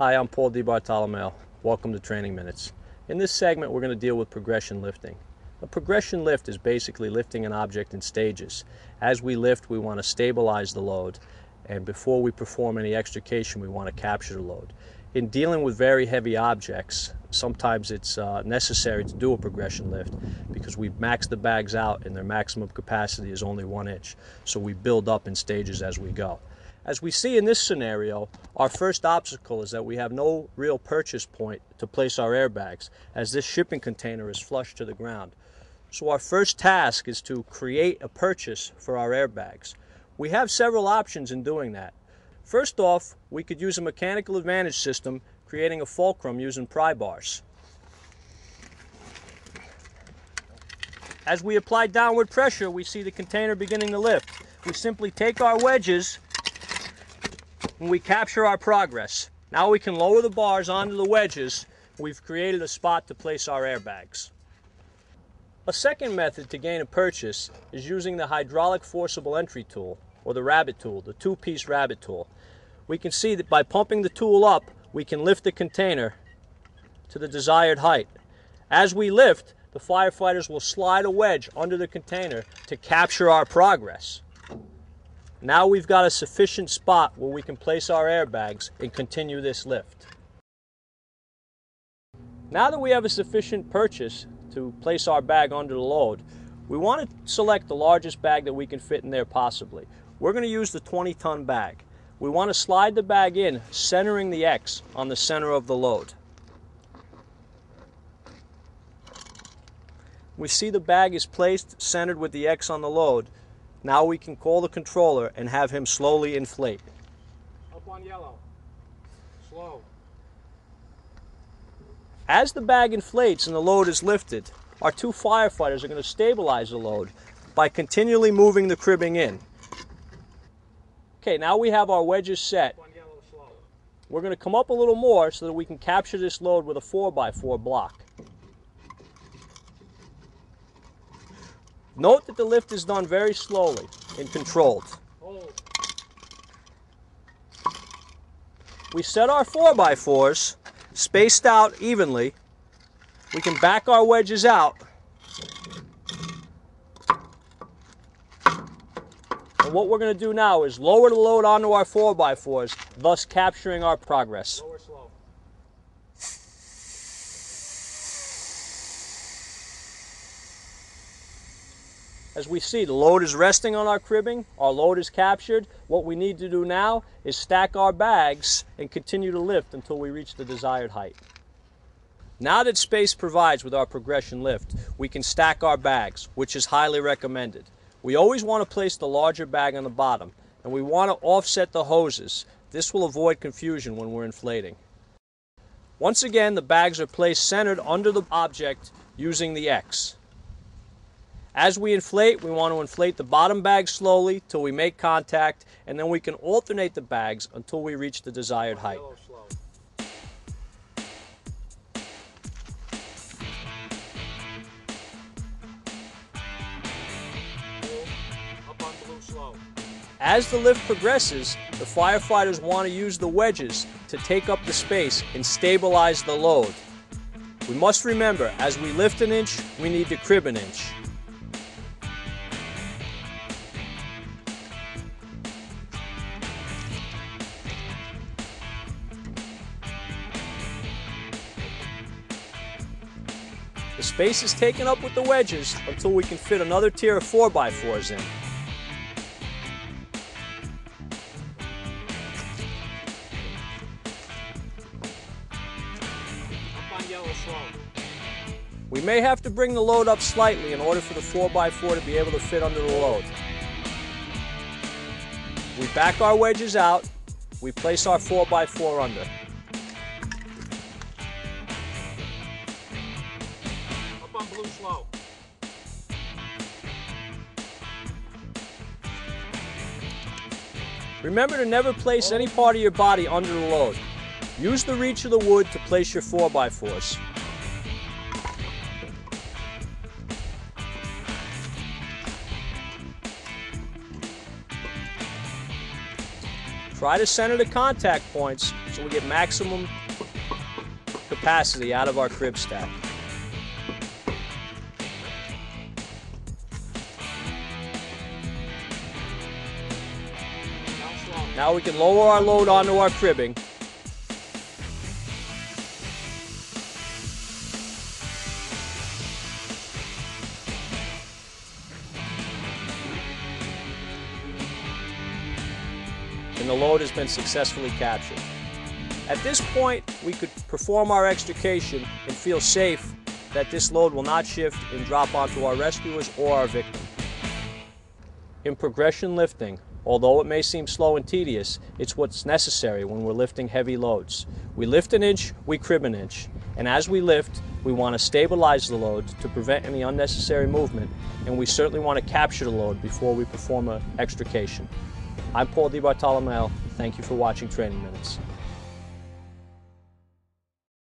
Hi, I'm Paul DiBartolomeo. Welcome to Training Minutes. In this segment, we're going to deal with progression lifting. A progression lift is basically lifting an object in stages. As we lift, we want to stabilize the load, and before we perform any extrication, we want to capture the load. In dealing with very heavy objects, sometimes it's uh, necessary to do a progression lift because we max the bags out and their maximum capacity is only one inch. So we build up in stages as we go. As we see in this scenario, our first obstacle is that we have no real purchase point to place our airbags as this shipping container is flush to the ground. So our first task is to create a purchase for our airbags. We have several options in doing that. First off, we could use a mechanical advantage system creating a fulcrum using pry bars. As we apply downward pressure, we see the container beginning to lift. We simply take our wedges and we capture our progress. Now we can lower the bars onto the wedges. We've created a spot to place our airbags. A second method to gain a purchase is using the hydraulic forcible entry tool, or the Rabbit tool, the two-piece Rabbit tool. We can see that by pumping the tool up, we can lift the container to the desired height. As we lift, the firefighters will slide a wedge under the container to capture our progress. Now we've got a sufficient spot where we can place our airbags and continue this lift. Now that we have a sufficient purchase to place our bag under the load, we want to select the largest bag that we can fit in there possibly. We're going to use the 20 ton bag. We want to slide the bag in, centering the X on the center of the load. We see the bag is placed centered with the X on the load. Now we can call the controller and have him slowly inflate. Up on yellow. Slow. As the bag inflates and the load is lifted, our two firefighters are going to stabilize the load by continually moving the cribbing in. Okay, now we have our wedges set. Up on yellow, slow. We're going to come up a little more so that we can capture this load with a 4x4 block. Note that the lift is done very slowly and controlled. We set our 4x4s spaced out evenly. We can back our wedges out. And what we're going to do now is lower the load onto our 4x4s, thus capturing our progress. Lower, slow. As we see, the load is resting on our cribbing, our load is captured. What we need to do now is stack our bags and continue to lift until we reach the desired height. Now that space provides with our progression lift, we can stack our bags, which is highly recommended. We always want to place the larger bag on the bottom, and we want to offset the hoses. This will avoid confusion when we're inflating. Once again, the bags are placed centered under the object using the X. As we inflate, we want to inflate the bottom bag slowly till we make contact, and then we can alternate the bags until we reach the desired height. As the lift progresses, the firefighters want to use the wedges to take up the space and stabilize the load. We must remember, as we lift an inch, we need to crib an inch. The space is taken up with the wedges until we can fit another tier of 4x4s in. We may have to bring the load up slightly in order for the 4x4 to be able to fit under the load. We back our wedges out, we place our 4x4 under. Remember to never place any part of your body under the load. Use the reach of the wood to place your 4x4s. Try to center the contact points so we get maximum capacity out of our crib stack. Now we can lower our load onto our cribbing. And the load has been successfully captured. At this point, we could perform our extrication and feel safe that this load will not shift and drop onto our rescuers or our victim. In progression lifting, although it may seem slow and tedious, it's what's necessary when we're lifting heavy loads. We lift an inch, we crib an inch, and as we lift, we want to stabilize the load to prevent any unnecessary movement, and we certainly want to capture the load before we perform an extrication. I'm Paul DiBartolomeo. Thank you for watching Training Minutes.